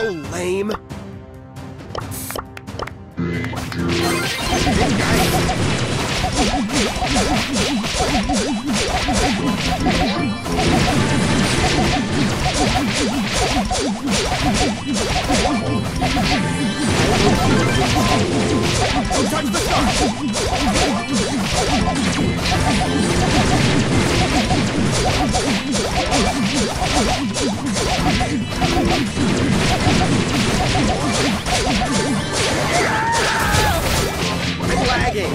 so lame. Reggae.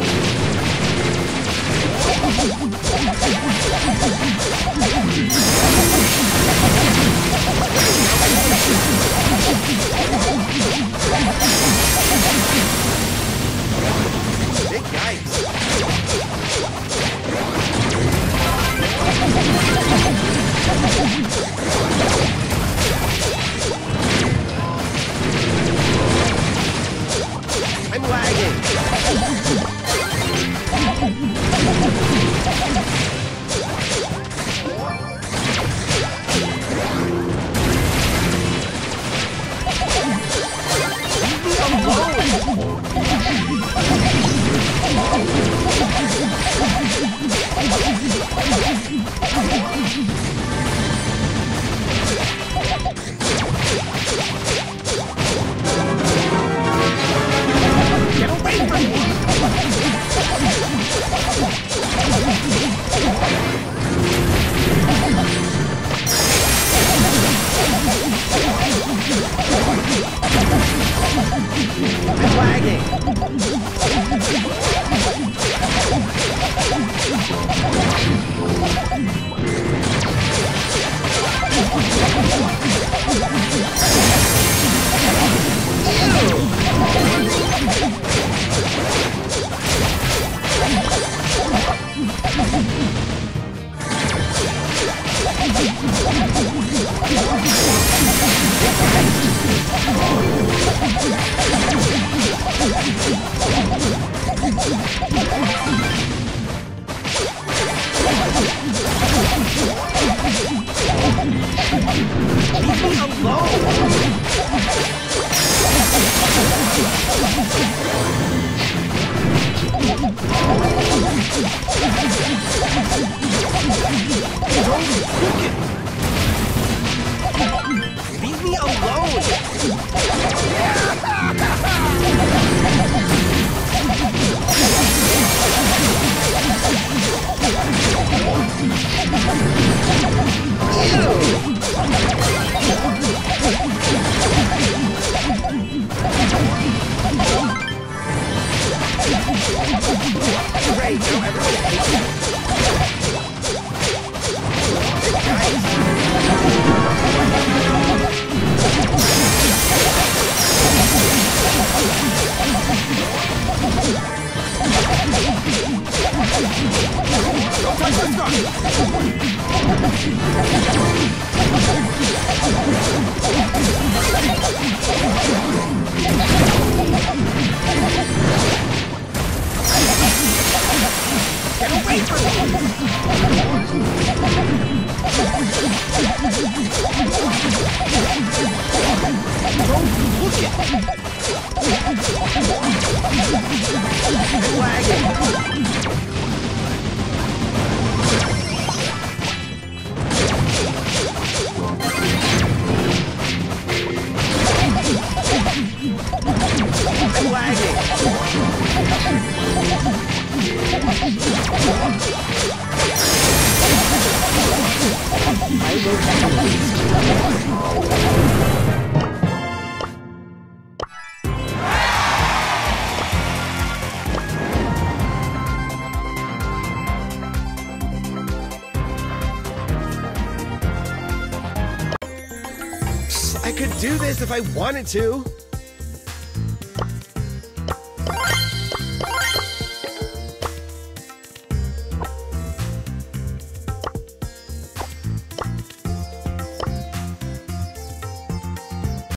Rage over Don't look at I could do this if I wanted to.